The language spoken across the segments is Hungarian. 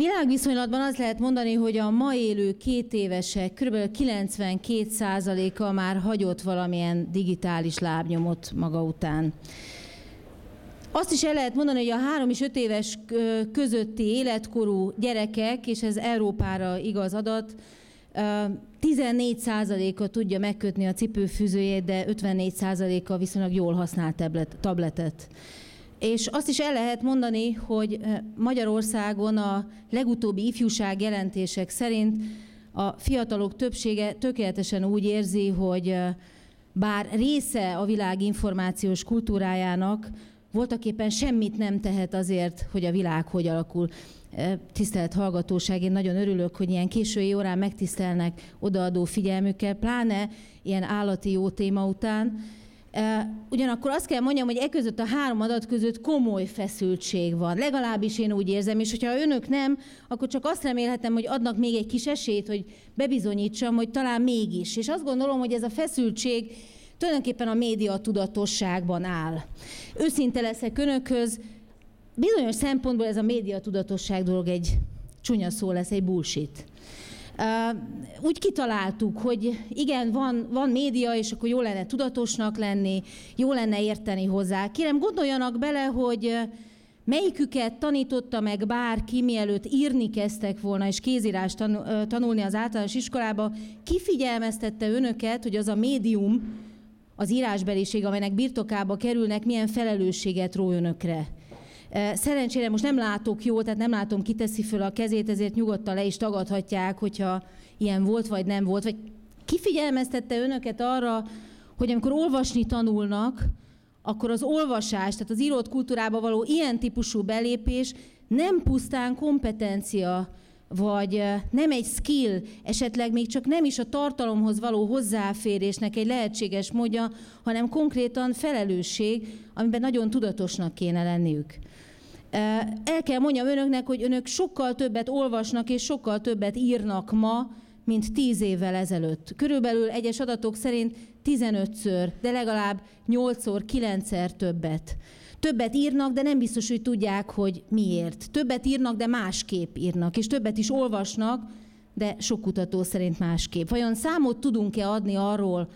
Világviszonylatban azt lehet mondani, hogy a ma élő két évesek kb. 92%-a már hagyott valamilyen digitális lábnyomot maga után. Azt is el lehet mondani, hogy a három és öt éves közötti életkorú gyerekek, és ez Európára igaz adat, 14%-a tudja megkötni a cipőfűzőjét, de 54%-a viszonylag jól használ tablet, tabletet. És azt is el lehet mondani, hogy Magyarországon a legutóbbi ifjúság jelentések szerint a fiatalok többsége tökéletesen úgy érzi, hogy bár része a világ információs kultúrájának, voltak éppen semmit nem tehet azért, hogy a világ hogy alakul. Tisztelt hallgatóság, én nagyon örülök, hogy ilyen késői órán megtisztelnek odaadó figyelmükkel, pláne ilyen állati jó téma után. Ugyanakkor azt kell mondjam, hogy e között a három adat között komoly feszültség van. Legalábbis én úgy érzem, és hogyha önök nem, akkor csak azt remélhetem, hogy adnak még egy kis esélyt, hogy bebizonyítsam, hogy talán mégis. És azt gondolom, hogy ez a feszültség tulajdonképpen a média tudatosságban áll. Őszinte leszek önökhöz, bizonyos szempontból ez a média tudatosság dolog egy csúnya szó lesz, egy bullshit. Úgy kitaláltuk, hogy igen, van, van média, és akkor jó lenne tudatosnak lenni, jó lenne érteni hozzá. Kérem, gondoljanak bele, hogy melyiküket tanította meg bárki, mielőtt írni kezdtek volna, és kézírást tanulni az általános iskolába, kifigyelmeztette önöket, hogy az a médium, az írásbeliség, amelynek birtokába kerülnek, milyen felelősséget ró önökre. Szerencsére most nem látok jó, tehát nem látom, kiteszi föl a kezét, ezért nyugodtan le is tagadhatják, hogyha ilyen volt vagy nem volt. Vagy kifigyelmeztette önöket arra, hogy amikor olvasni tanulnak, akkor az olvasás, tehát az írott kultúrába való ilyen típusú belépés nem pusztán kompetencia, vagy nem egy skill, esetleg még csak nem is a tartalomhoz való hozzáférésnek egy lehetséges módja, hanem konkrétan felelősség, amiben nagyon tudatosnak kéne lenniük. El kell mondjam önöknek, hogy önök sokkal többet olvasnak és sokkal többet írnak ma, mint tíz évvel ezelőtt. Körülbelül egyes adatok szerint 15-ször, de legalább 8-szor, 9-szer többet. Többet írnak, de nem biztos, hogy tudják, hogy miért. Többet írnak, de másképp írnak, és többet is olvasnak, de sok kutató szerint másképp. Vajon számot tudunk-e adni arról,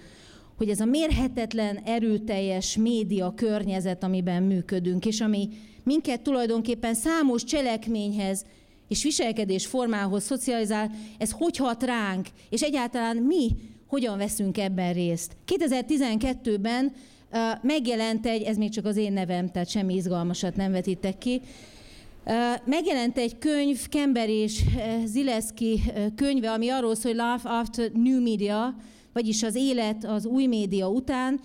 hogy ez a mérhetetlen, erőteljes média környezet, amiben működünk, és ami minket tulajdonképpen számos cselekményhez és viselkedés formához szocializál, ez hogy hat ránk, és egyáltalán mi hogyan veszünk ebben részt. 2012-ben megjelent egy, ez még csak az én nevem, tehát semmi izgalmasat nem vetítek ki, Megjelent egy könyv, Kember és Zileszki könyve, ami arról szól, hogy Love After New Media, vagyis az élet az új média után.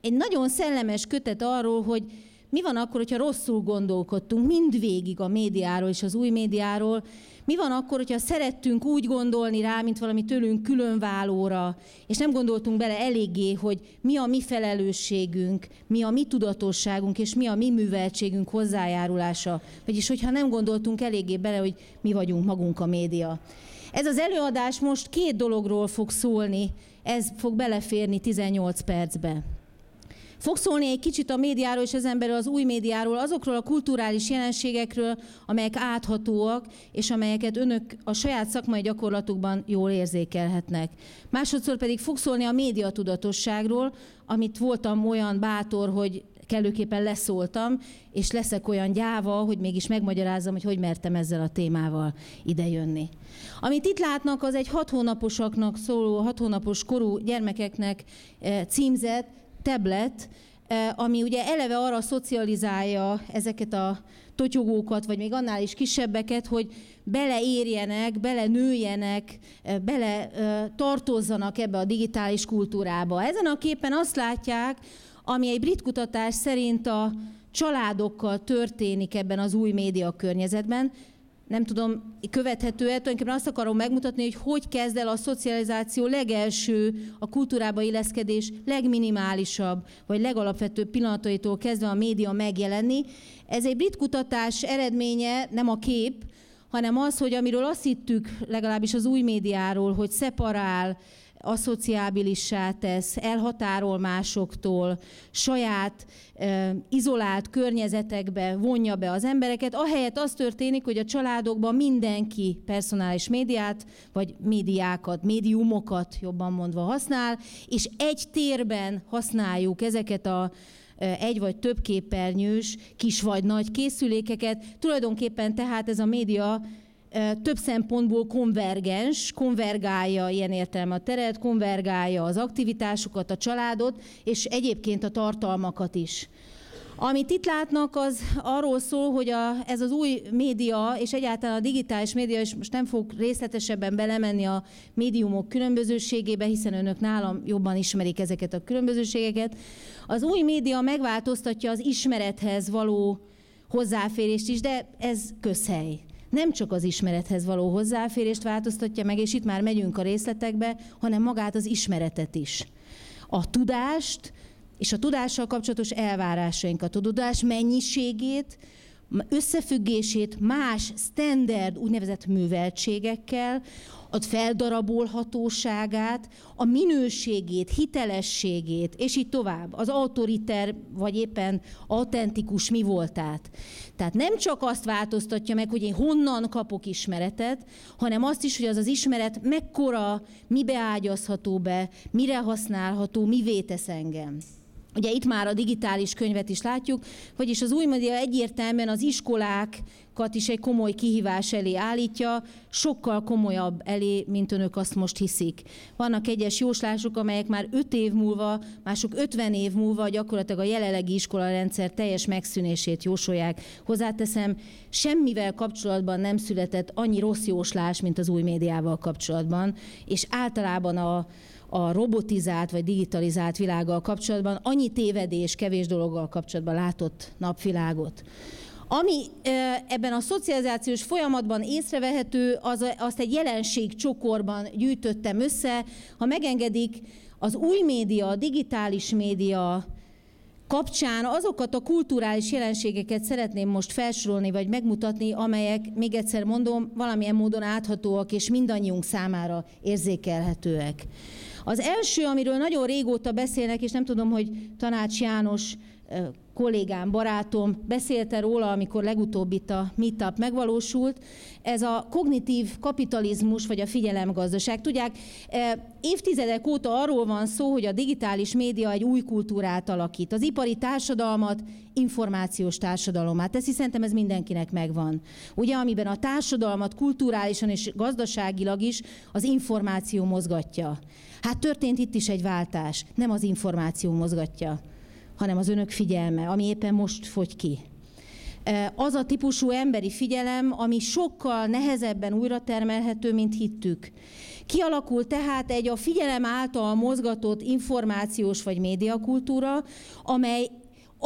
Egy nagyon szellemes kötet arról, hogy mi van akkor, hogyha rosszul gondolkodtunk mindvégig a médiáról és az új médiáról, mi van akkor, hogyha szerettünk úgy gondolni rá, mint valami tőlünk különválóra, és nem gondoltunk bele eléggé, hogy mi a mi felelősségünk, mi a mi tudatosságunk, és mi a mi műveltségünk hozzájárulása. Vagyis, hogyha nem gondoltunk eléggé bele, hogy mi vagyunk magunk a média. Ez az előadás most két dologról fog szólni, ez fog beleférni 18 percbe. Fog szólni egy kicsit a médiáról és ezen belül az új médiáról, azokról a kulturális jelenségekről, amelyek áthatóak, és amelyeket önök a saját szakmai gyakorlatukban jól érzékelhetnek. Másodszor pedig fog szólni a média tudatosságról, amit voltam olyan bátor, hogy kellőképpen leszóltam, és leszek olyan gyáva, hogy mégis megmagyarázzam, hogy hogy mertem ezzel a témával idejönni. Amit itt látnak, az egy hat hónaposaknak szóló, hat hónapos korú gyermekeknek eh, címzett tablet, eh, ami ugye eleve arra szocializálja ezeket a totyogókat, vagy még annál is kisebbeket, hogy beleérjenek, bele nőjenek, eh, bele eh, tartozzanak ebbe a digitális kultúrába. Ezen a képen azt látják, ami egy brit kutatás szerint a családokkal történik ebben az új média környezetben, nem tudom, követhető-e, tulajdonképpen azt akarom megmutatni, hogy hogy kezd el a szocializáció legelső, a kultúrába illeszkedés legminimálisabb, vagy legalapvetőbb pillanataitól kezdve a média megjelenni. Ez egy brit kutatás eredménye, nem a kép, hanem az, hogy amiről azt hittük, legalábbis az új médiáról, hogy szeparál, asszociábilissá tesz, elhatárol másoktól, saját izolált környezetekbe vonja be az embereket, ahelyett az történik, hogy a családokban mindenki personális médiát, vagy médiákat, médiumokat jobban mondva használ, és egy térben használjuk ezeket a egy vagy több képernyős, kis vagy nagy készülékeket. Tulajdonképpen tehát ez a média több szempontból konvergens, konvergálja ilyen értelme a teret, konvergálja az aktivitásokat, a családot, és egyébként a tartalmakat is. Amit itt látnak, az arról szól, hogy a, ez az új média, és egyáltalán a digitális média, és most nem fog részletesebben belemenni a médiumok különbözőségébe, hiszen önök nálam jobban ismerik ezeket a különbözőségeket. Az új média megváltoztatja az ismerethez való hozzáférést is, de ez közhely nem csak az ismerethez való hozzáférést változtatja meg, és itt már megyünk a részletekbe, hanem magát az ismeretet is. A tudást és a tudással kapcsolatos elvárásainkat, a tudás mennyiségét, összefüggését más standard úgynevezett műveltségekkel, a feldarabolhatóságát, a minőségét, hitelességét, és így tovább, az autoriter, vagy éppen autentikus mi voltát. Tehát nem csak azt változtatja meg, hogy én honnan kapok ismeretet, hanem azt is, hogy az az ismeret mekkora, mibe ágyazható be, mire használható, mivé tesz engem. Ugye itt már a digitális könyvet is látjuk, vagyis az új média egyértelműen az iskolákat is egy komoly kihívás elé állítja, sokkal komolyabb elé, mint önök azt most hiszik. Vannak egyes jóslások, amelyek már 5 év múlva, mások 50 év múlva gyakorlatilag a jelenlegi iskolarendszer teljes megszűnését jósolják. Hozzáteszem, semmivel kapcsolatban nem született annyi rossz jóslás, mint az új médiával kapcsolatban, és általában a a robotizált vagy digitalizált világgal kapcsolatban annyi tévedés, kevés dologgal kapcsolatban látott napvilágot. Ami ebben a szocializációs folyamatban észrevehető, az, azt egy jelenség csokorban gyűjtöttem össze. Ha megengedik, az új média, a digitális média kapcsán azokat a kulturális jelenségeket szeretném most felsorolni, vagy megmutatni, amelyek, még egyszer mondom, valamilyen módon áthatóak és mindannyiunk számára érzékelhetőek. Az első, amiről nagyon régóta beszélnek, és nem tudom, hogy Tanács János kollégám, barátom beszélte róla, amikor legutóbb itt a meetup megvalósult, ez a kognitív kapitalizmus, vagy a figyelemgazdaság. Tudják, évtizedek óta arról van szó, hogy a digitális média egy új kultúrát alakít. Az ipari társadalmat információs társadalomát teszi, szerintem ez mindenkinek megvan. Ugye, amiben a társadalmat kulturálisan és gazdaságilag is az információ mozgatja. Hát történt itt is egy váltás, nem az információ mozgatja, hanem az önök figyelme, ami éppen most fogy ki. Az a típusú emberi figyelem, ami sokkal nehezebben újra termelhető, mint hittük. Kialakul tehát egy a figyelem által mozgatott információs vagy médiakultúra, amely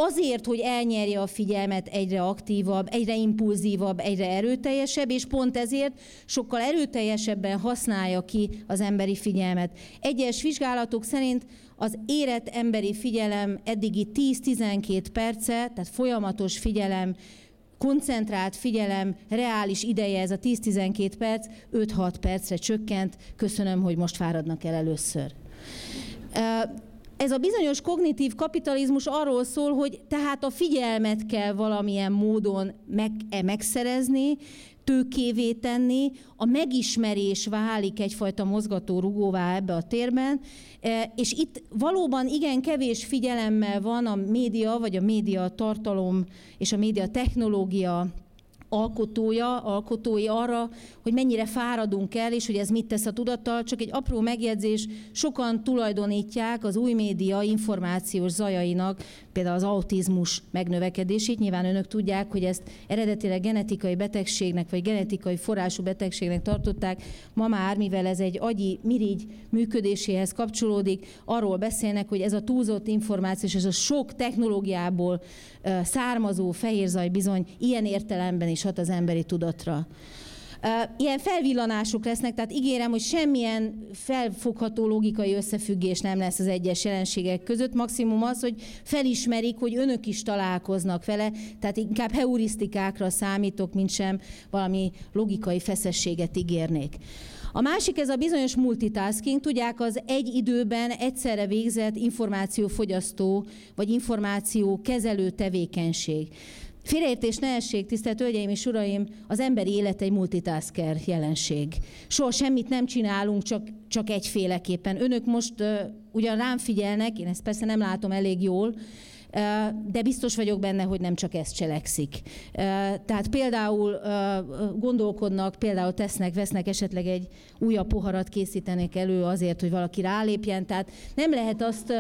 azért, hogy elnyerje a figyelmet, egyre aktívabb, egyre impulzívabb, egyre erőteljesebb, és pont ezért sokkal erőteljesebben használja ki az emberi figyelmet. Egyes vizsgálatok szerint az érett emberi figyelem eddigi 10-12 perce, tehát folyamatos figyelem, koncentrált figyelem, reális ideje, ez a 10-12 perc, 5-6 percre csökkent. Köszönöm, hogy most fáradnak el először. Ez a bizonyos kognitív kapitalizmus arról szól, hogy tehát a figyelmet kell valamilyen módon meg, e, megszerezni, tőkévé tenni, a megismerés válik egyfajta mozgató rugóvá ebbe a térben, e, és itt valóban igen kevés figyelemmel van a média, vagy a média tartalom és a média technológia alkotója, alkotói arra, hogy mennyire fáradunk el, és hogy ez mit tesz a tudattal. Csak egy apró megjegyzés, sokan tulajdonítják az új média információs zajainak, például az autizmus megnövekedését. Nyilván önök tudják, hogy ezt eredetileg genetikai betegségnek, vagy genetikai forrású betegségnek tartották. Ma már, mivel ez egy agyi mirigy működéséhez kapcsolódik, arról beszélnek, hogy ez a túlzott információs, ez a sok technológiából származó fehérzaj bizony ilyen értelemben is hat az emberi tudatra. Ilyen felvillanások lesznek, tehát ígérem, hogy semmilyen felfogható logikai összefüggés nem lesz az egyes jelenségek között. Maximum az, hogy felismerik, hogy önök is találkoznak vele, tehát inkább heurisztikákra számítok, mint sem valami logikai feszességet ígérnék. A másik ez a bizonyos multitasking, tudják, az egy időben egyszerre végzett információfogyasztó vagy információ kezelő tevékenység. Félreértés ne essék, tisztelt Hölgyeim és Uraim, az emberi élet egy multitasker jelenség. Soha semmit nem csinálunk, csak, csak egyféleképpen. Önök most uh, ugyan rám figyelnek, én ezt persze nem látom elég jól, de biztos vagyok benne, hogy nem csak ezt cselekszik. Tehát például gondolkodnak, például tesznek, vesznek esetleg egy újabb poharat készítenek elő azért, hogy valaki rálépjen. Tehát nem lehet azt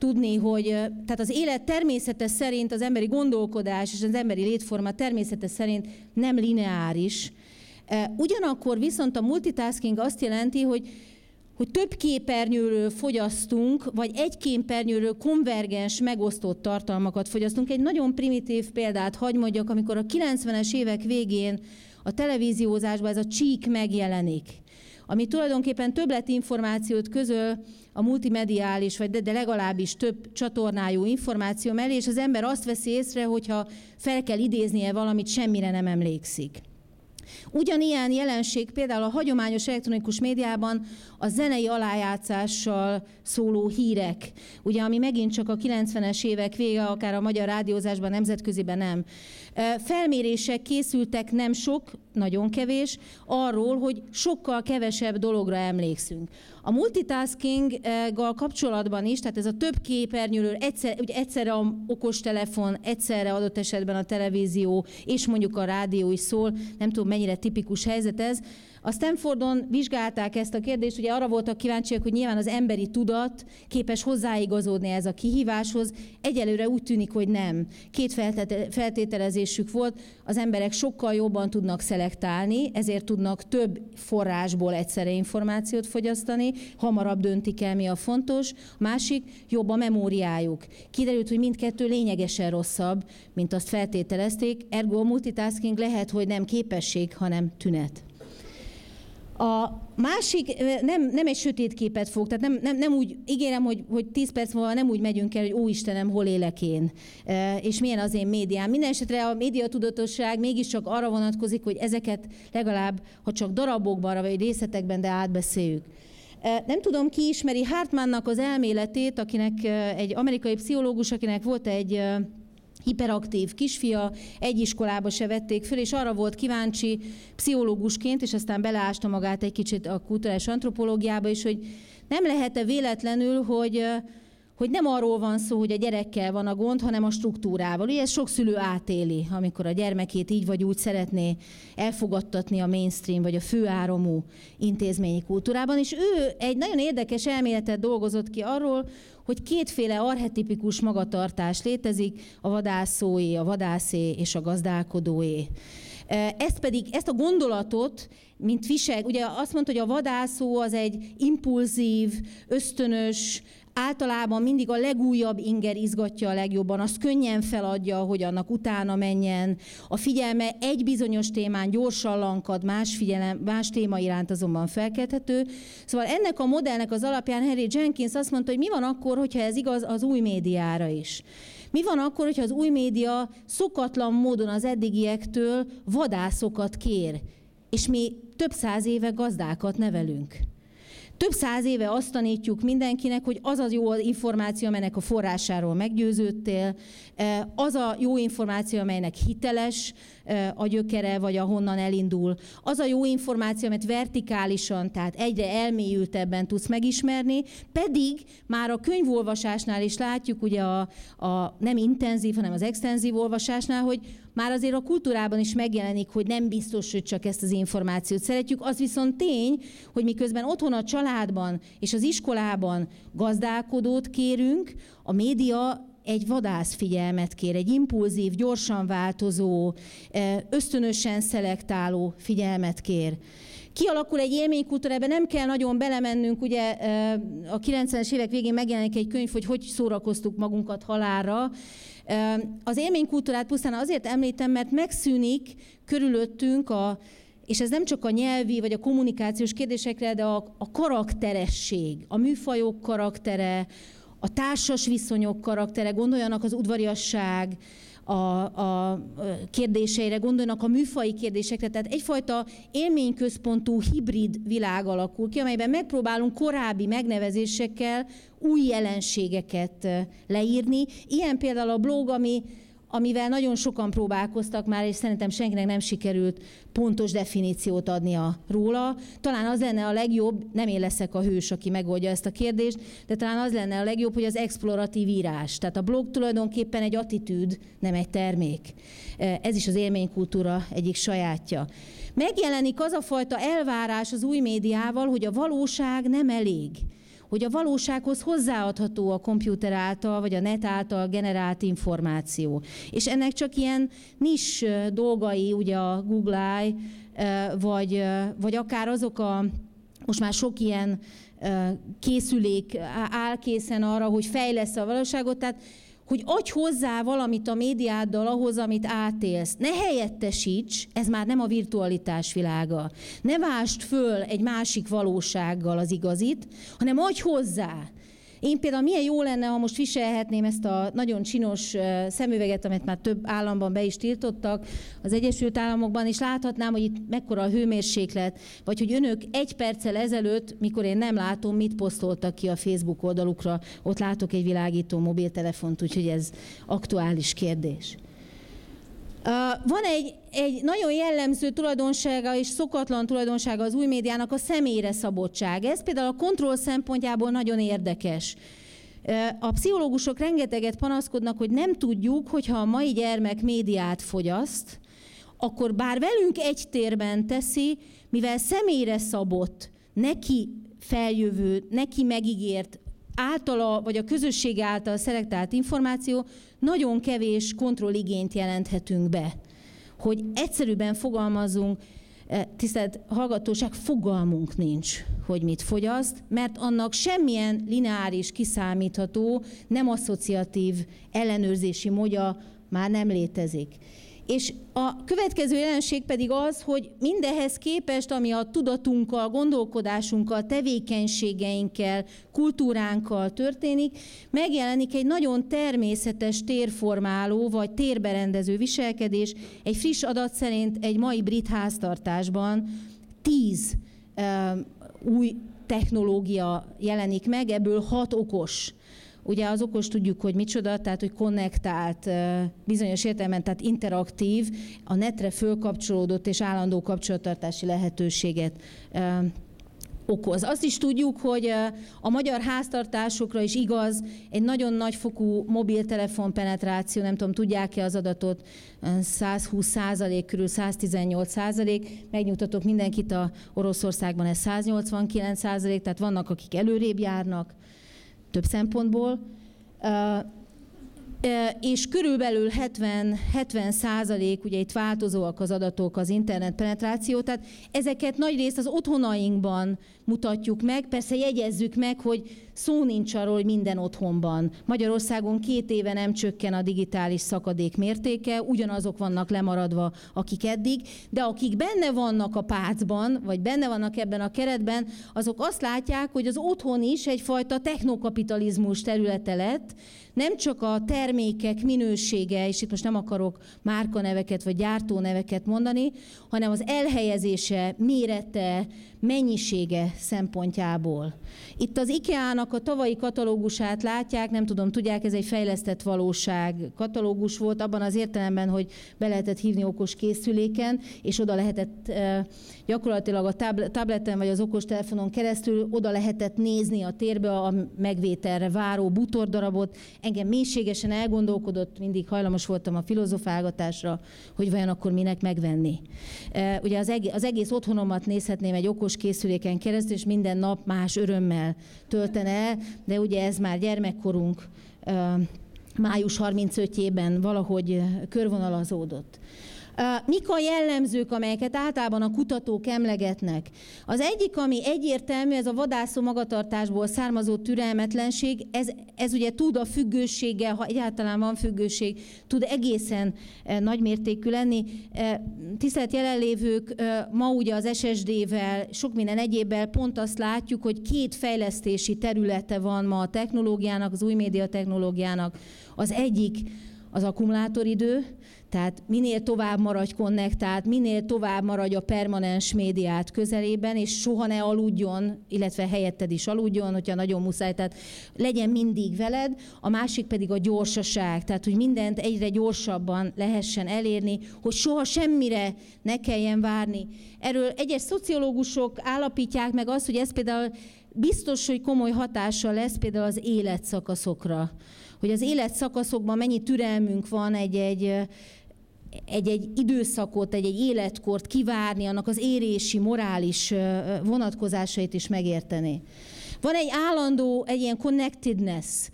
tudni, hogy tehát az élet természete szerint az emberi gondolkodás és az emberi létforma természete szerint nem lineáris. Ugyanakkor viszont a multitasking azt jelenti, hogy hogy több képernyőről fogyasztunk, vagy egy képernyőről konvergens, megosztott tartalmakat fogyasztunk. Egy nagyon primitív példát hagy mondjak, amikor a 90-es évek végén a televíziózásban ez a csík megjelenik ami tulajdonképpen információt közöl a multimediális, vagy de, de legalábbis több csatornájú információ mellé, és az ember azt veszi észre, hogyha fel kell idéznie valamit, semmire nem emlékszik. Ugyanilyen jelenség például a hagyományos elektronikus médiában a zenei alájátszással szóló hírek, ugye, ami megint csak a 90-es évek vége, akár a magyar rádiózásban, nemzetköziben nem. Felmérések készültek, nem sok, nagyon kevés, arról, hogy sokkal kevesebb dologra emlékszünk. A multitaskinggal kapcsolatban is, tehát ez a több képernyőről, egyszer, ugye egyszerre a okostelefon, egyszerre adott esetben a televízió, és mondjuk a rádió is szól, nem tudom mennyire tipikus helyzet ez, a Stanfordon vizsgálták ezt a kérdést, ugye arra voltak kíváncsiak, hogy nyilván az emberi tudat képes hozzáigazodni ez a kihíváshoz. Egyelőre úgy tűnik, hogy nem. Két feltételezésük volt, az emberek sokkal jobban tudnak szelektálni, ezért tudnak több forrásból egyszerre információt fogyasztani, hamarabb döntik el, mi a fontos. Másik, jobb a memóriájuk. Kiderült, hogy mindkettő lényegesen rosszabb, mint azt feltételezték, ergo a multitasking lehet, hogy nem képesség, hanem tünet. A másik nem, nem egy sötét képet fog, tehát nem, nem, nem úgy, ígérem, hogy, hogy 10 perc múlva nem úgy megyünk el, hogy ó Istenem, hol élek én, és milyen az én médiám. Minden esetre a médiatudatosság mégiscsak arra vonatkozik, hogy ezeket legalább, ha csak darabokban, vagy részletekben, de átbeszéljük. Nem tudom, ki ismeri Hartmannnak az elméletét, akinek egy amerikai pszichológus, akinek volt egy hiperaktív kisfia, egy iskolába se vették föl, és arra volt kíváncsi pszichológusként, és aztán beleásta magát egy kicsit a kulturális antropológiába is, hogy nem lehet-e véletlenül, hogy hogy nem arról van szó, hogy a gyerekkel van a gond, hanem a struktúrával. Ugye ez sok szülő átéli, amikor a gyermekét így vagy úgy szeretné elfogadtatni a mainstream vagy a főáramú intézményi kultúrában, és ő egy nagyon érdekes elméletet dolgozott ki arról, hogy kétféle arhetipikus magatartás létezik, a vadászóé, a vadászé és a gazdálkodóé. Ezt pedig, ezt a gondolatot, mint viseg, ugye azt mondta, hogy a vadászó az egy impulzív, ösztönös, általában mindig a legújabb inger izgatja a legjobban, azt könnyen feladja, hogy annak utána menjen. A figyelme egy bizonyos témán gyorsan lankad, más, figyelem, más téma iránt azonban felkelthető. Szóval ennek a modellnek az alapján Harry Jenkins azt mondta, hogy mi van akkor, hogyha ez igaz az új médiára is. Mi van akkor, hogyha az új média szokatlan módon az eddigiektől vadászokat kér, és mi több száz éve gazdákat nevelünk? Több száz éve azt tanítjuk mindenkinek, hogy az az jó információ, amelynek a forrásáról meggyőződtél, e, az a jó információ, amelynek hiteles a gyökere, vagy ahonnan elindul, az a jó információ, amit vertikálisan, tehát egyre elmélyültebben tudsz megismerni, pedig már a könyvolvasásnál is látjuk, ugye a, a nem intenzív, hanem az extenzív olvasásnál, hogy már azért a kultúrában is megjelenik, hogy nem biztos, hogy csak ezt az információt szeretjük. Az viszont tény, hogy miközben otthon a családban és az iskolában gazdálkodót kérünk, a média egy vadász figyelmet kér, egy impulzív, gyorsan változó, ösztönösen szelektáló figyelmet kér. Kialakul egy élménykultúra, ebben nem kell nagyon belemennünk, ugye a 90-es évek végén megjelenik egy könyv, hogy hogy szórakoztuk magunkat halálra, az élménykultúrát pusztán azért említem, mert megszűnik körülöttünk a és ez nem csak a nyelvi vagy a kommunikációs kérdésekre, de a, a karakteresség, a műfajok karaktere, a társas viszonyok karaktere, gondoljanak az udvariasság, a, a kérdéseire, gondolnak a műfai kérdésekre, tehát egyfajta élményközpontú hibrid világ alakul ki, amelyben megpróbálunk korábbi megnevezésekkel új jelenségeket leírni. Ilyen például a blog, ami amivel nagyon sokan próbálkoztak már, és szerintem senkinek nem sikerült pontos definíciót adnia róla. Talán az lenne a legjobb, nem én leszek a hős, aki megoldja ezt a kérdést, de talán az lenne a legjobb, hogy az exploratív írás. Tehát a blog tulajdonképpen egy attitűd, nem egy termék. Ez is az élménykultúra egyik sajátja. Megjelenik az a fajta elvárás az új médiával, hogy a valóság nem elég hogy a valósághoz hozzáadható a komputer által, vagy a net által generált információ. És ennek csak ilyen nis dolgai, ugye a Google Eye, vagy, vagy akár azok a, most már sok ilyen készülék áll készen arra, hogy fejlesz a valóságot, tehát hogy adj hozzá valamit a médiáddal ahhoz, amit átélsz. Ne helyettesíts, ez már nem a virtualitás világa. Ne vást föl egy másik valósággal az igazit, hanem adj hozzá. Én például milyen jó lenne, ha most viselhetném ezt a nagyon csinos szemüveget, amit már több államban be is tiltottak az Egyesült Államokban, és láthatnám, hogy itt mekkora a hőmérséklet, vagy hogy önök egy perccel ezelőtt, mikor én nem látom, mit posztoltak ki a Facebook oldalukra, ott látok egy világító mobiltelefont, úgyhogy ez aktuális kérdés. Van egy, egy nagyon jellemző tulajdonsága és szokatlan tulajdonsága az új médiának a személyre szabottság. Ez például a kontroll szempontjából nagyon érdekes. A pszichológusok rengeteget panaszkodnak, hogy nem tudjuk, hogyha a mai gyermek médiát fogyaszt, akkor bár velünk egy térben teszi, mivel személyre szabott, neki feljövő, neki megígért általa, vagy a közösség által szelektált információ nagyon kevés kontrolligényt jelenthetünk be. Hogy egyszerűbben fogalmazunk, e, tisztelt hallgatóság, fogalmunk nincs, hogy mit fogyaszt, mert annak semmilyen lineáris, kiszámítható, nem asszociatív ellenőrzési módja már nem létezik. És a következő jelenség pedig az, hogy mindehhez képest, ami a tudatunkkal, gondolkodásunkkal, tevékenységeinkkel, kultúránkkal történik, megjelenik egy nagyon természetes térformáló vagy térberendező viselkedés. Egy friss adat szerint egy mai brit háztartásban tíz uh, új technológia jelenik meg, ebből hat okos Ugye az okos tudjuk, hogy micsoda, tehát hogy konnektált, bizonyos értelemben, tehát interaktív, a netre fölkapcsolódott és állandó kapcsolattartási lehetőséget okoz. Azt is tudjuk, hogy a magyar háztartásokra is igaz egy nagyon nagy fokú mobiltelefon penetráció, nem tudom, tudják-e az adatot, 120 százalék, körül 118 százalék. Megnyugtatok mindenkit, a Oroszországban ez 189 százalék, tehát vannak, akik előrébb járnak, több szempontból, és körülbelül 70, 70 százalék, ugye itt változóak az adatok, az internet penetráció, tehát ezeket nagy részt az otthonainkban mutatjuk meg, persze jegyezzük meg, hogy szó nincs arról, hogy minden otthonban. Magyarországon két éve nem csökken a digitális szakadék mértéke, ugyanazok vannak lemaradva, akik eddig, de akik benne vannak a pácban, vagy benne vannak ebben a keretben, azok azt látják, hogy az otthon is egyfajta technokapitalizmus területe lett, nem csak a termékek minősége, és itt most nem akarok márkaneveket vagy gyártóneveket mondani, hanem az elhelyezése, mérete, mennyisége szempontjából. Itt az IKEA-nak a tavalyi katalógusát látják, nem tudom, tudják, ez egy fejlesztett valóság katalógus volt, abban az értelemben, hogy be lehetett hívni okos készüléken, és oda lehetett gyakorlatilag a tableten vagy az okostelefonon keresztül oda lehetett nézni a térbe a megvételre váró butordarabot. Engem mélységesen elgondolkodott, mindig hajlamos voltam a filozofálgatásra, hogy vajon akkor minek megvenni. Ugye az egész, otthonomat nézhetném egy okos készüléken keresztül, és minden nap más örömmel töltene el, de ugye ez már gyermekkorunk május 35-ében valahogy körvonalazódott. Mik a jellemzők, amelyeket általában a kutatók emlegetnek? Az egyik, ami egyértelmű, ez a vadászó magatartásból származó türelmetlenség, ez, ez ugye tud a függőséggel, ha egyáltalán van függőség, tud egészen nagymértékű lenni. Tisztelt jelenlévők, ma ugye az SSD-vel, sok minden egyébbel pont azt látjuk, hogy két fejlesztési területe van ma a technológiának, az új média technológiának. Az egyik az akkumulátoridő, tehát minél tovább maradj konnektált, minél tovább maradj a permanens médiát közelében, és soha ne aludjon, illetve helyetted is aludjon, hogyha nagyon muszáj, tehát legyen mindig veled. A másik pedig a gyorsaság, tehát hogy mindent egyre gyorsabban lehessen elérni, hogy soha semmire ne kelljen várni. Erről egyes szociológusok állapítják meg azt, hogy ez például biztos, hogy komoly hatással lesz például az életszakaszokra. Hogy az életszakaszokban mennyi türelmünk van egy-egy egy-egy időszakot, egy-egy életkort kivárni, annak az érési, morális vonatkozásait is megérteni. Van egy állandó, egy ilyen connectedness.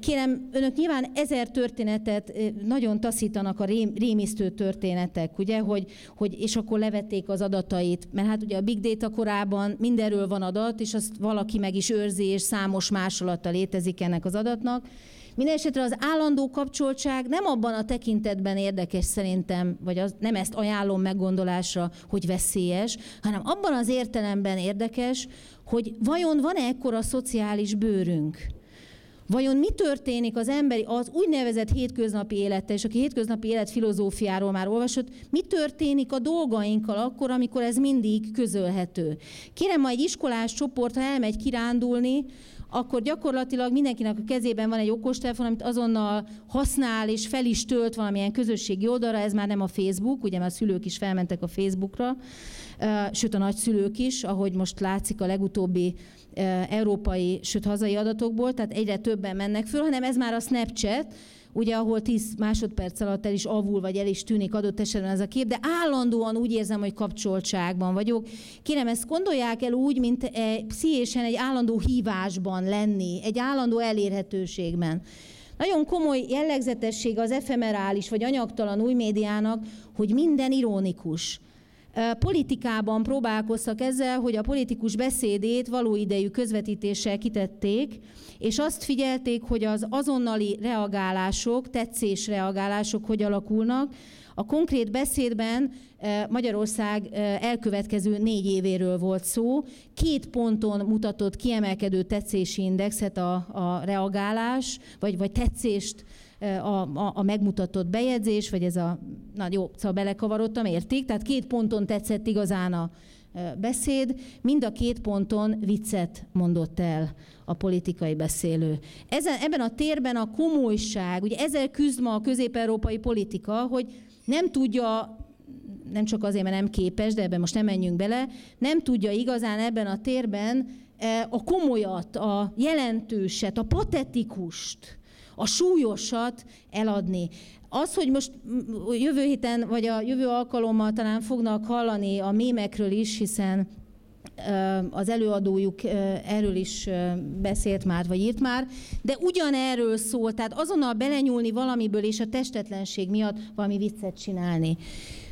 Kérem, önök nyilván ezer történetet nagyon taszítanak a rém, rémisztő történetek, ugye, hogy, hogy és akkor levették az adatait, mert hát ugye a big data korában mindenről van adat, és azt valaki meg is őrzi, és számos másolata létezik ennek az adatnak. Mindenesetre az állandó kapcsoltság nem abban a tekintetben érdekes szerintem, vagy az, nem ezt ajánlom meggondolásra, hogy veszélyes, hanem abban az értelemben érdekes, hogy vajon van-e ekkora szociális bőrünk? Vajon mi történik az emberi, az úgynevezett hétköznapi élettel, és aki hétköznapi élet filozófiáról már olvasott, mi történik a dolgainkkal akkor, amikor ez mindig közölhető? Kérem, ma egy iskolás csoport, ha elmegy kirándulni, akkor gyakorlatilag mindenkinek a kezében van egy okostelefon, amit azonnal használ és fel is tölt valamilyen közösségi oldalra, ez már nem a Facebook, ugye már a szülők is felmentek a Facebookra, sőt a nagyszülők is, ahogy most látszik a legutóbbi európai, sőt hazai adatokból, tehát egyre többen mennek föl, hanem ez már a Snapchat, ugye, ahol 10 másodperc alatt el is avul, vagy el is tűnik adott esetben ez a kép, de állandóan úgy érzem, hogy kapcsoltságban vagyok. Kérem, ezt gondolják el úgy, mint egy, pszichésen egy állandó hívásban lenni, egy állandó elérhetőségben. Nagyon komoly jellegzetesség az efemerális vagy anyagtalan új médiának, hogy minden ironikus. Politikában próbálkoztak ezzel, hogy a politikus beszédét valóidejű közvetítéssel kitették, és azt figyelték, hogy az azonnali reagálások, tetszés reagálások hogy alakulnak. A konkrét beszédben Magyarország elkövetkező négy évéről volt szó. Két ponton mutatott kiemelkedő tetszési indexet a, a reagálás, vagy, vagy tetszést a, a, a megmutatott bejegyzés, vagy ez a, na jó, szóval belekavarodtam, értik? Tehát két ponton tetszett igazán a beszéd, mind a két ponton viccet mondott el a politikai beszélő. Ezen, ebben a térben a komolyság, ugye ezzel küzd ma a közép-európai politika, hogy nem tudja nem csak azért, mert nem képes, de ebben most nem menjünk bele, nem tudja igazán ebben a térben a komolyat, a jelentőset, a patetikust, a súlyosat eladni. Az, hogy most jövő héten, vagy a jövő alkalommal talán fognak hallani a mémekről is, hiszen az előadójuk erről is beszélt már, vagy írt már, de ugyanerről szól, tehát azonnal belenyúlni valamiből és a testetlenség miatt valami viccet csinálni.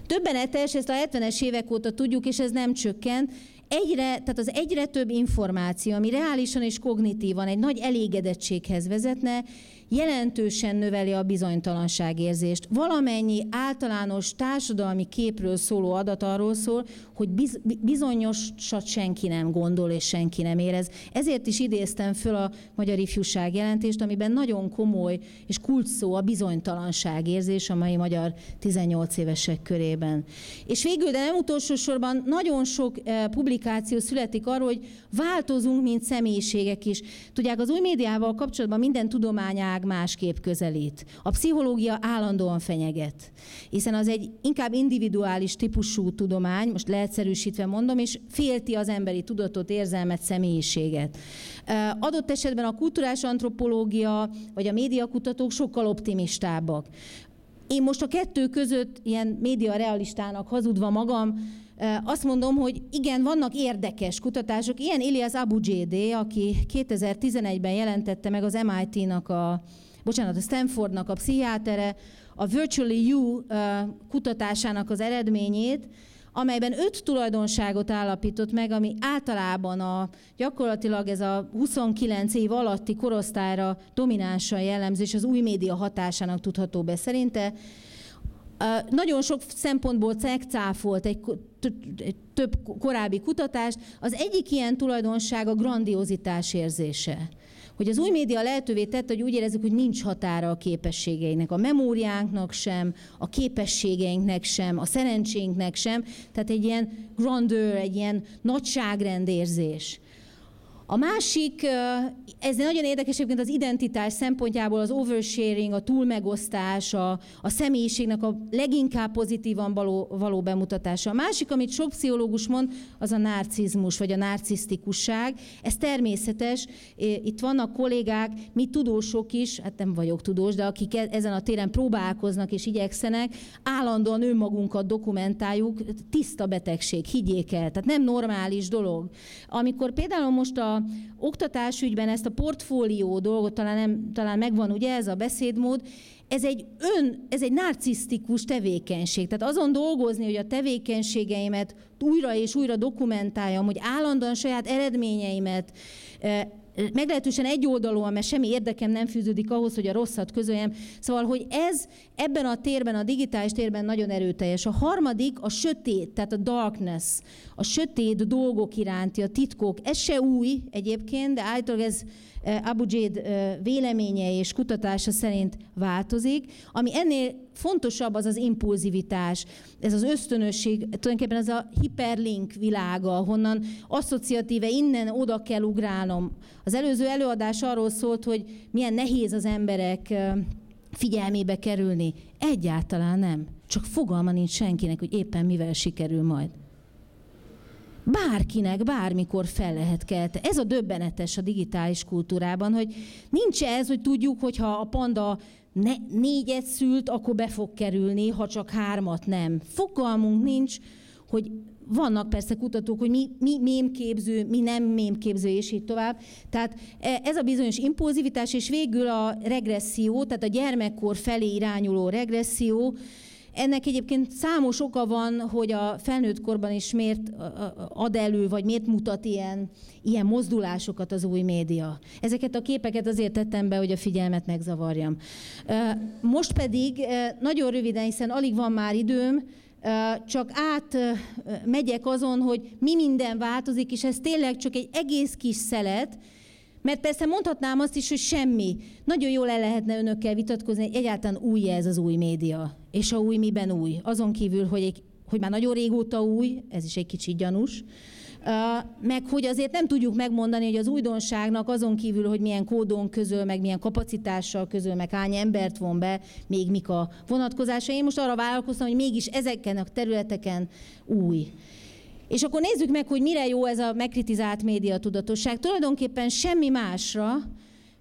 Többenetes, ezt a 70-es évek óta tudjuk, és ez nem csökkent, egyre, tehát az egyre több információ, ami reálisan és kognitívan egy nagy elégedettséghez vezetne, jelentősen növeli a bizonytalanságérzést. Valamennyi általános társadalmi képről szóló adat arról szól, hogy biz, bizonyosat senki nem gondol és senki nem érez. Ezért is idéztem föl a Magyar Ifjúság jelentést, amiben nagyon komoly és kult szó a bizonytalanságérzés a mai magyar 18 évesek körében. És végül, de nem utolsó sorban, nagyon sok eh, publikáció születik arról, hogy változunk, mint személyiségek is. Tudják, az új médiával kapcsolatban minden tudományág világ másképp közelít. A pszichológia állandóan fenyeget, hiszen az egy inkább individuális típusú tudomány, most leegyszerűsítve mondom, és félti az emberi tudatot, érzelmet, személyiséget. Adott esetben a kulturális antropológia vagy a médiakutatók sokkal optimistábbak. Én most a kettő között ilyen média realistának hazudva magam, azt mondom, hogy igen, vannak érdekes kutatások. Ilyen Elias Abujede, aki 2011-ben jelentette meg az MIT-nak a, bocsánat, a Stanfordnak a pszichiátere, a Virtually You kutatásának az eredményét, amelyben öt tulajdonságot állapított meg, ami általában a, gyakorlatilag ez a 29 év alatti korosztályra dominánsan jellemző, és az új média hatásának tudható be. Szerinte nagyon sok szempontból cegcáfolt egy, több korábbi kutatást. Az egyik ilyen tulajdonság a grandiozitás érzése hogy az új média lehetővé tette, hogy úgy érezzük, hogy nincs határa a képességeinek, a memóriánknak sem, a képességeinknek sem, a szerencsénknek sem, tehát egy ilyen grandeur, egy ilyen nagyságrendérzés. A másik, ez nagyon érdekes egyébként az identitás szempontjából az oversharing, a túlmegosztás, a, a személyiségnek a leginkább pozitívan való, való bemutatása. A másik, amit sok pszichológus mond, az a narcizmus, vagy a narcisztikusság. Ez természetes. Itt vannak kollégák, mi tudósok is, hát nem vagyok tudós, de akik e-, ezen a téren próbálkoznak és igyekszenek, állandóan önmagunkat dokumentáljuk, tiszta betegség, higgyék el, tehát nem normális dolog. Amikor például most a oktatásügyben ezt a portfólió dolgot talán, nem, talán megvan ugye ez a beszédmód, ez egy ön, ez egy narcisztikus tevékenység. Tehát azon dolgozni, hogy a tevékenységeimet újra és újra dokumentáljam, hogy állandóan saját eredményeimet eh, meglehetősen egyoldalúan, mert semmi érdekem nem fűződik ahhoz, hogy a rosszat közöljem. Szóval, hogy ez ebben a térben, a digitális térben nagyon erőteljes. A harmadik a sötét, tehát a darkness, a sötét dolgok iránti, a titkok. Ez se új egyébként, de állítólag ez Abu Jaid véleménye és kutatása szerint változik. Ami ennél fontosabb az az impulzivitás, ez az ösztönösség, tulajdonképpen ez a hiperlink világa, honnan asszociatíve innen oda kell ugrálnom. Az előző előadás arról szólt, hogy milyen nehéz az emberek figyelmébe kerülni. Egyáltalán nem. Csak fogalma nincs senkinek, hogy éppen mivel sikerül majd bárkinek bármikor fel lehet kelteni. Ez a döbbenetes a digitális kultúrában, hogy nincs ez, hogy tudjuk, hogy ha a panda ne, négyet szült, akkor be fog kerülni, ha csak hármat nem. Fogalmunk nincs, hogy vannak persze kutatók, hogy mi, mi mémképző, mi nem mémképző, és így tovább. Tehát e, ez a bizonyos impulzivitás, és végül a regresszió, tehát a gyermekkor felé irányuló regresszió, ennek egyébként számos oka van, hogy a felnőtt korban is miért ad elő, vagy miért mutat ilyen, ilyen mozdulásokat az új média. Ezeket a képeket azért tettem be, hogy a figyelmet megzavarjam. Most pedig nagyon röviden, hiszen alig van már időm, csak át megyek azon, hogy mi minden változik, és ez tényleg csak egy egész kis szelet, mert persze mondhatnám azt is, hogy semmi. Nagyon jól el lehetne önökkel vitatkozni, hogy egyáltalán új ez az új média. És a új miben új. Azon kívül, hogy, egy, hogy már nagyon régóta új, ez is egy kicsit gyanús, meg hogy azért nem tudjuk megmondani, hogy az újdonságnak azon kívül, hogy milyen kódon közül, meg milyen kapacitással közül, meg hány embert von be, még mik a vonatkozása. Én most arra vállalkoztam, hogy mégis ezeken a területeken új. És akkor nézzük meg, hogy mire jó ez a megkritizált médiatudatosság. Tulajdonképpen semmi másra,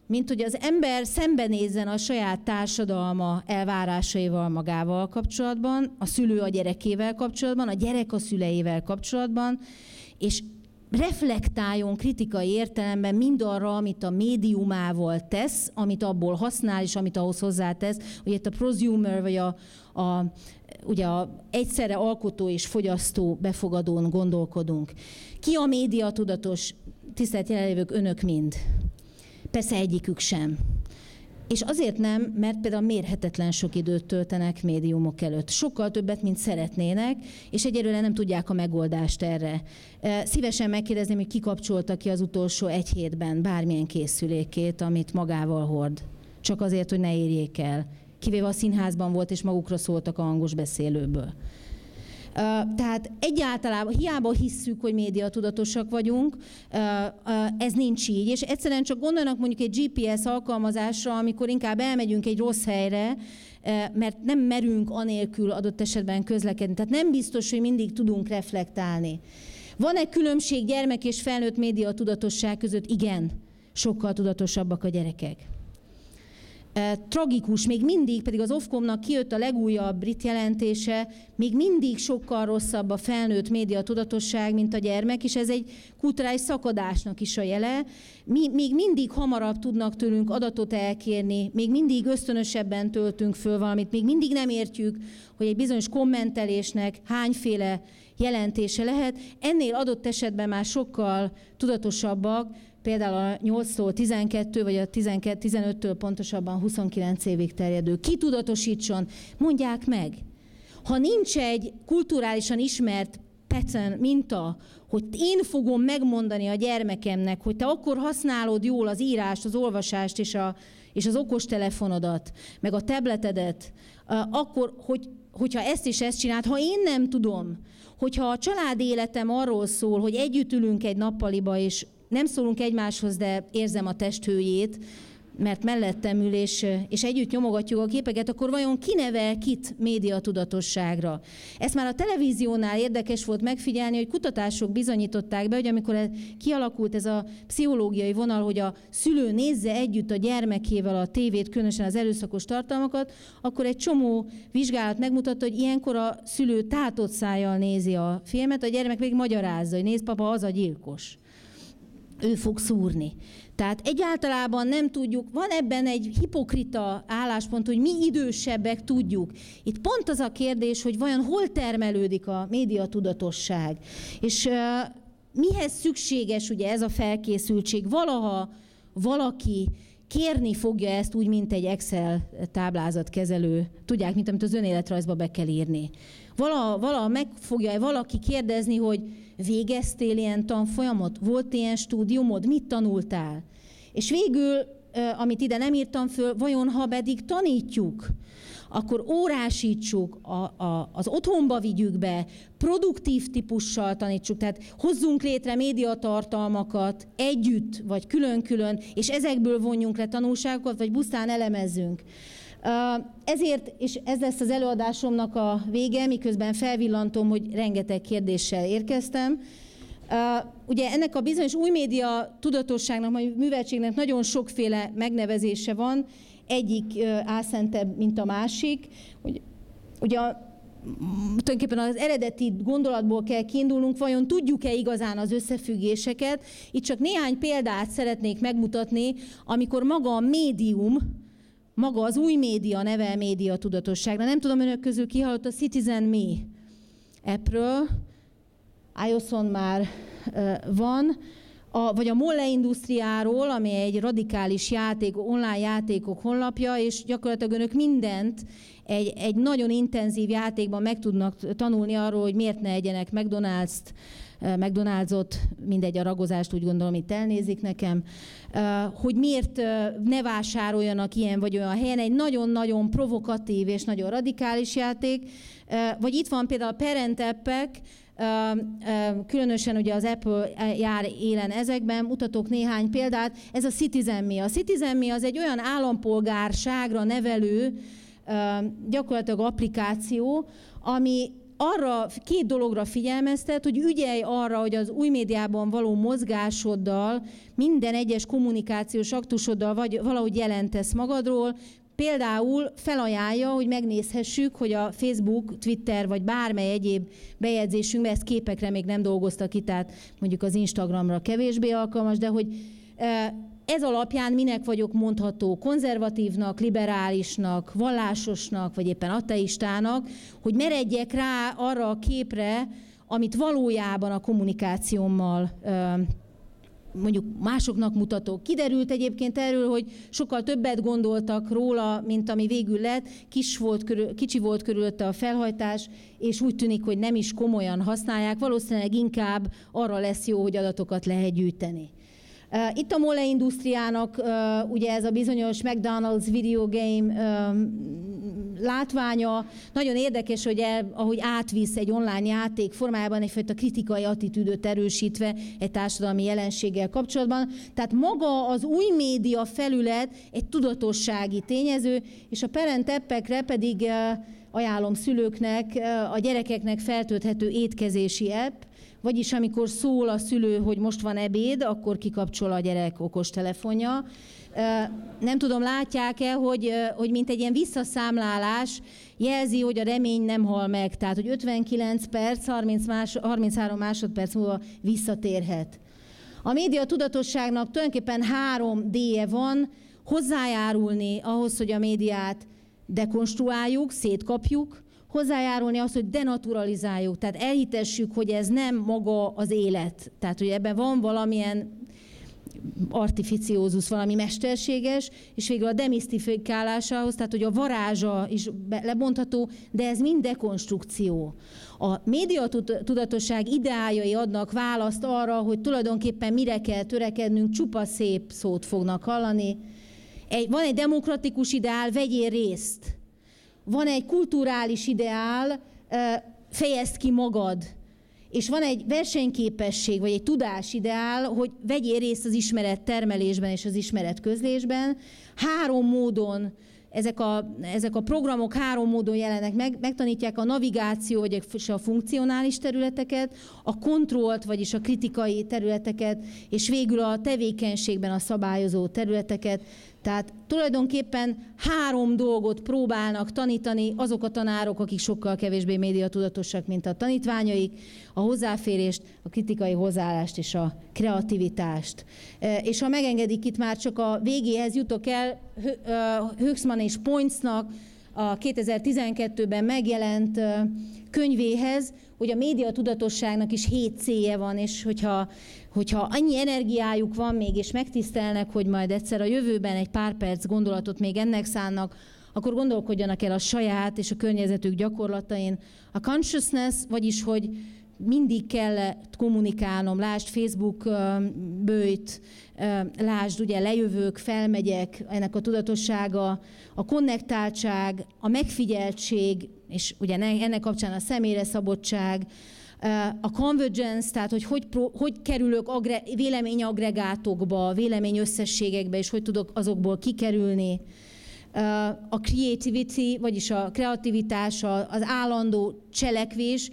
mint hogy az ember szembenézzen a saját társadalma elvárásaival magával kapcsolatban, a szülő a gyerekével kapcsolatban, a gyerek a szüleivel kapcsolatban, és reflektáljon kritikai értelemben mindarra, amit a médiumával tesz, amit abból használ, és amit ahhoz hozzátesz, hogy itt a prosumer, vagy a, a ugye a egyszerre alkotó és fogyasztó befogadón gondolkodunk. Ki a média tudatos? Tisztelt jelenlévők, önök mind. Persze egyikük sem. És azért nem, mert például mérhetetlen sok időt töltenek médiumok előtt. Sokkal többet, mint szeretnének, és egyelőre nem tudják a megoldást erre. Szívesen megkérdezném, hogy kikapcsolta ki az utolsó egy hétben bármilyen készülékét, amit magával hord. Csak azért, hogy ne érjék el kivéve a színházban volt, és magukra szóltak a hangos beszélőből. Tehát egyáltalán hiába hisszük, hogy média tudatosak vagyunk, ez nincs így. És egyszerűen csak gondolnak mondjuk egy GPS alkalmazásra, amikor inkább elmegyünk egy rossz helyre, mert nem merünk anélkül adott esetben közlekedni. Tehát nem biztos, hogy mindig tudunk reflektálni. Van-e különbség gyermek és felnőtt média tudatosság között? Igen, sokkal tudatosabbak a gyerekek. Tragikus, még mindig, pedig az Ofcomnak kijött a legújabb brit jelentése, még mindig sokkal rosszabb a felnőtt média tudatosság, mint a gyermek, és ez egy kulturális szakadásnak is a jele. Mi, még mindig hamarabb tudnak tőlünk adatot elkérni, még mindig ösztönösebben töltünk föl valamit, még mindig nem értjük, hogy egy bizonyos kommentelésnek hányféle jelentése lehet. Ennél adott esetben már sokkal tudatosabbak, például a 8-tól 12, vagy a 15-től pontosabban 29 évig terjedő. Ki tudatosítson, mondják meg. Ha nincs egy kulturálisan ismert pecen minta, hogy én fogom megmondani a gyermekemnek, hogy te akkor használod jól az írást, az olvasást és, a, és az okostelefonodat, meg a tabletedet, akkor, hogy, hogyha ezt és ezt csinált, ha én nem tudom, hogyha a család életem arról szól, hogy együtt ülünk egy nappaliba, és nem szólunk egymáshoz, de érzem a testhőjét, mert mellettem ül, és, és együtt nyomogatjuk a képeket, akkor vajon kinevel kit média tudatosságra? Ezt már a televíziónál érdekes volt megfigyelni, hogy kutatások bizonyították be, hogy amikor kialakult ez a pszichológiai vonal, hogy a szülő nézze együtt a gyermekével a tévét, különösen az erőszakos tartalmakat, akkor egy csomó vizsgálat megmutatta, hogy ilyenkor a szülő tátott szájjal nézi a filmet, a gyermek még magyarázza, hogy nézd, papa, az a gyilkos ő fog szúrni. Tehát egyáltalában nem tudjuk, van ebben egy hipokrita álláspont, hogy mi idősebbek tudjuk. Itt pont az a kérdés, hogy vajon hol termelődik a média tudatosság. És mihez szükséges ugye ez a felkészültség? Valaha valaki kérni fogja ezt úgy, mint egy Excel táblázatkezelő. Tudják, mint amit az önéletrajzba be kell írni. Vala, vala meg fogja valaki kérdezni, hogy végeztél ilyen tanfolyamot, volt ilyen stúdiumod, mit tanultál? És végül, amit ide nem írtam föl, vajon ha pedig tanítjuk, akkor órásítsuk, a, a, az otthonba vigyük be, produktív típussal tanítsuk, tehát hozzunk létre médiatartalmakat együtt, vagy külön-külön, és ezekből vonjunk le tanulságokat, vagy pusztán elemezzünk. Ezért, és ez lesz az előadásomnak a vége, miközben felvillantom, hogy rengeteg kérdéssel érkeztem. Ugye ennek a bizonyos új média tudatosságnak, vagy műveltségnek nagyon sokféle megnevezése van, egyik álszentebb, mint a másik. Ugye tulajdonképpen az eredeti gondolatból kell kiindulnunk, vajon tudjuk-e igazán az összefüggéseket. Itt csak néhány példát szeretnék megmutatni, amikor maga a médium, maga az új média nevel média tudatosságra. Nem tudom, önök közül kihallott a Citizen Me appről, iOS-on már van, a, vagy a Molle Industriáról, ami egy radikális játék, online játékok honlapja, és gyakorlatilag önök mindent egy, egy nagyon intenzív játékban meg tudnak tanulni arról, hogy miért ne egyenek McDonald's-t, McDonald's-ot, mindegy a ragozást úgy gondolom, itt elnézik nekem, hogy miért ne vásároljanak ilyen vagy olyan helyen, egy nagyon-nagyon provokatív és nagyon radikális játék, vagy itt van például a parent appek, különösen ugye az Apple jár élen ezekben, mutatok néhány példát, ez a Citizen Me. A Citizen Me az egy olyan állampolgárságra nevelő gyakorlatilag applikáció, ami arra két dologra figyelmeztet, hogy ügyelj arra, hogy az új médiában való mozgásoddal, minden egyes kommunikációs aktusoddal vagy valahogy jelentesz magadról, Például felajánlja, hogy megnézhessük, hogy a Facebook, Twitter vagy bármely egyéb bejegyzésünkben ezt képekre még nem dolgoztak ki, tehát mondjuk az Instagramra kevésbé alkalmas, de hogy ez alapján minek vagyok mondható konzervatívnak, liberálisnak, vallásosnak, vagy éppen ateistának, hogy meredjek rá arra a képre, amit valójában a kommunikációmmal mondjuk másoknak mutatok. Kiderült egyébként erről, hogy sokkal többet gondoltak róla, mint ami végül lett. Kis volt körül, kicsi volt körülötte a felhajtás, és úgy tűnik, hogy nem is komolyan használják. Valószínűleg inkább arra lesz jó, hogy adatokat lehet gyűjteni. Itt a Mole Industriának ugye ez a bizonyos McDonald's video game látványa nagyon érdekes, hogy el, ahogy átvisz egy online játék formájában egyfajta kritikai attitűdöt erősítve egy társadalmi jelenséggel kapcsolatban. Tehát maga az új média felület egy tudatossági tényező, és a parent appekre pedig ajánlom szülőknek, a gyerekeknek feltölthető étkezési app, vagyis amikor szól a szülő, hogy most van ebéd, akkor kikapcsol a gyerek okostelefonja. Nem tudom, látják-e, hogy, hogy mint egy ilyen visszaszámlálás jelzi, hogy a remény nem hal meg. Tehát, hogy 59 perc, 30 más, 33 másodperc múlva visszatérhet. A média tudatosságnak tulajdonképpen három D-je van, hozzájárulni ahhoz, hogy a médiát dekonstruáljuk, szétkapjuk, hozzájárulni az, hogy denaturalizáljuk, tehát elhitessük, hogy ez nem maga az élet. Tehát, hogy ebben van valamilyen artificiózus, valami mesterséges, és végül a demisztifikálásához, tehát hogy a varázsa is lebontható, de ez mind dekonstrukció. A média tudatosság ideájai adnak választ arra, hogy tulajdonképpen mire kell törekednünk, csupa szép szót fognak hallani. Egy, van egy demokratikus ideál, vegyél részt. Van egy kulturális ideál, fejezd ki magad és van egy versenyképesség, vagy egy tudás ideál, hogy vegyél részt az ismeret termelésben és az ismeret közlésben. Három módon ezek a, ezek a programok három módon jelennek meg, megtanítják a navigáció, vagy a funkcionális területeket, a kontrollt, vagyis a kritikai területeket, és végül a tevékenységben a szabályozó területeket. Tehát tulajdonképpen három dolgot próbálnak tanítani azok a tanárok, akik sokkal kevésbé médiatudatosak, mint a tanítványaik, a hozzáférést, a kritikai hozzáállást és a kreativitást. E, és ha megengedik, itt már csak a végéhez jutok el, Höxman és Pointsnak a 2012-ben megjelent könyvéhez, hogy a média tudatosságnak is hét célja van, és hogyha, hogyha annyi energiájuk van még, és megtisztelnek, hogy majd egyszer a jövőben egy pár perc gondolatot még ennek szánnak, akkor gondolkodjanak el a saját és a környezetük gyakorlatain. A consciousness, vagyis hogy mindig kell kommunikálnom, lásd Facebook bőjt, lásd ugye lejövők, felmegyek, ennek a tudatossága, a konnektáltság, a megfigyeltség, és ugye ennek kapcsán a személyre szabottság, a convergence, tehát hogy hogy, hogy kerülök agre, véleményagregátokba, véleményösszességekbe, és hogy tudok azokból kikerülni, a creativity, vagyis a kreativitás, az állandó cselekvés,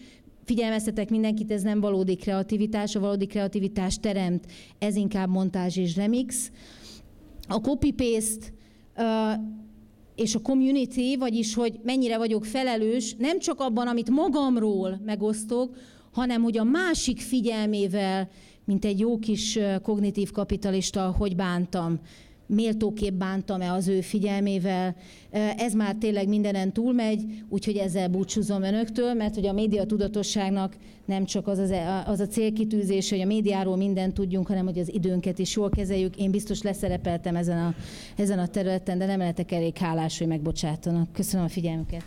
figyelmeztetek mindenkit, ez nem valódi kreativitás, a valódi kreativitás teremt, ez inkább montázs és remix. A copy-paste és a community, vagyis hogy mennyire vagyok felelős, nem csak abban, amit magamról megosztok, hanem hogy a másik figyelmével, mint egy jó kis kognitív kapitalista, hogy bántam méltóképp bántam-e az ő figyelmével. Ez már tényleg mindenen túlmegy, úgyhogy ezzel búcsúzom önöktől, mert hogy a média tudatosságnak nem csak az, az, az a célkitűzése, hogy a médiáról mindent tudjunk, hanem hogy az időnket is jól kezeljük. Én biztos leszerepeltem ezen a, ezen a területen, de nem lehetek elég hálás, hogy megbocsátanak. Köszönöm a figyelmüket.